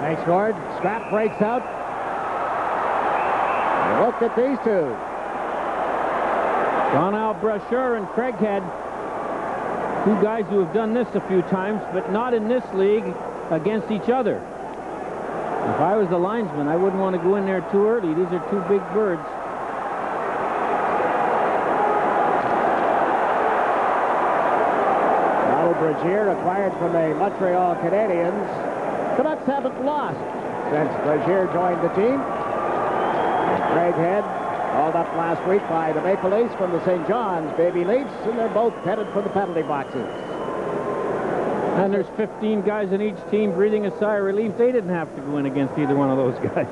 They scored. Scrap breaks out. Look at these two. Donald Brashear and Craighead, two guys who have done this a few times, but not in this league against each other. If I was the linesman, I wouldn't want to go in there too early. These are two big birds. Donald Brashear acquired from the Montreal Canadiens. Canucks haven't lost since Brashear joined the team. And Craighead called up last week by the Maple Leafs from the St. John's Baby Leafs, and they're both headed for the penalty boxes. And there's 15 guys in each team breathing a sigh of relief. They didn't have to go in against either one of those guys.